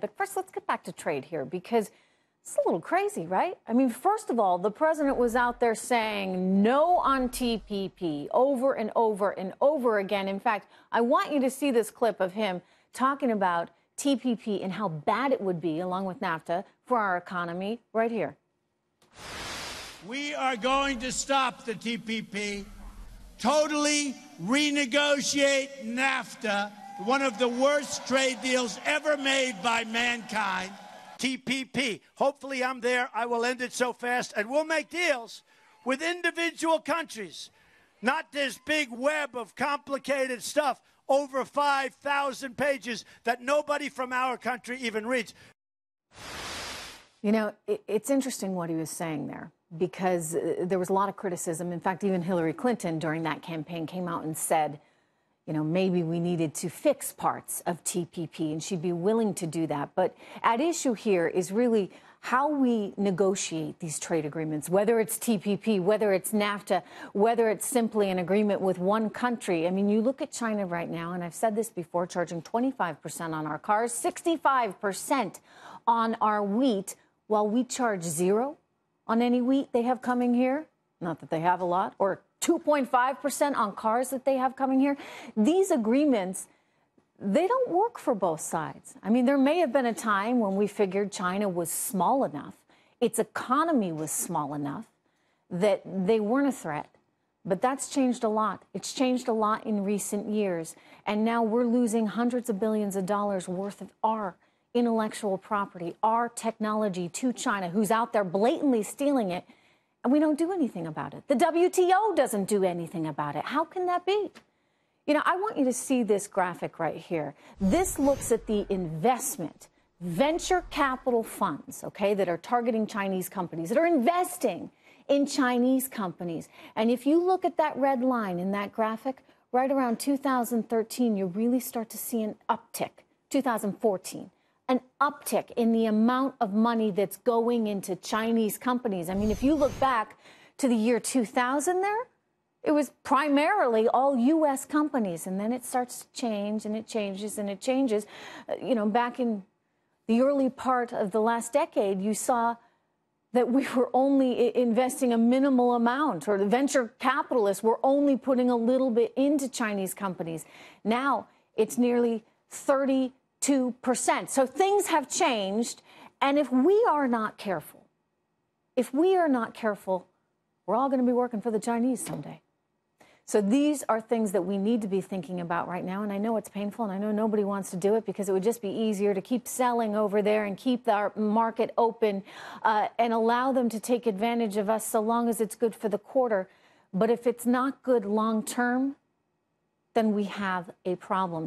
But first, let's get back to trade here because it's a little crazy, right? I mean, first of all, the president was out there saying no on TPP over and over and over again. In fact, I want you to see this clip of him talking about TPP and how bad it would be, along with NAFTA, for our economy right here. We are going to stop the TPP, totally renegotiate NAFTA one of the worst trade deals ever made by mankind. TPP. Hopefully, I'm there. I will end it so fast, and we'll make deals with individual countries, not this big web of complicated stuff over 5,000 pages that nobody from our country even reads. You know, it's interesting what he was saying there because uh, there was a lot of criticism. In fact, even Hillary Clinton during that campaign came out and said, you know, maybe we needed to fix parts of TPP, and she'd be willing to do that. But at issue here is really how we negotiate these trade agreements, whether it's TPP, whether it's NAFTA, whether it's simply an agreement with one country. I mean, you look at China right now, and I've said this before, charging 25% on our cars, 65% on our wheat, while we charge zero on any wheat they have coming here. Not that they have a lot, or 2.5% on cars that they have coming here. These agreements, they don't work for both sides. I mean, there may have been a time when we figured China was small enough, its economy was small enough that they weren't a threat. But that's changed a lot. It's changed a lot in recent years. And now we're losing hundreds of billions of dollars worth of our intellectual property, our technology to China, who's out there blatantly stealing it and we don't do anything about it. The WTO doesn't do anything about it. How can that be? You know, I want you to see this graphic right here. This looks at the investment, venture capital funds, okay, that are targeting Chinese companies, that are investing in Chinese companies. And if you look at that red line in that graphic, right around 2013, you really start to see an uptick. 2014 an uptick in the amount of money that's going into Chinese companies. I mean, if you look back to the year 2000 there, it was primarily all U.S. companies, and then it starts to change, and it changes, and it changes. Uh, you know, back in the early part of the last decade, you saw that we were only investing a minimal amount, or the venture capitalists were only putting a little bit into Chinese companies. Now it's nearly 30 2%. So things have changed. And if we are not careful, if we are not careful, we're all going to be working for the Chinese someday. So these are things that we need to be thinking about right now. And I know it's painful, and I know nobody wants to do it because it would just be easier to keep selling over there and keep our market open uh, and allow them to take advantage of us so long as it's good for the quarter. But if it's not good long term, then we have a problem.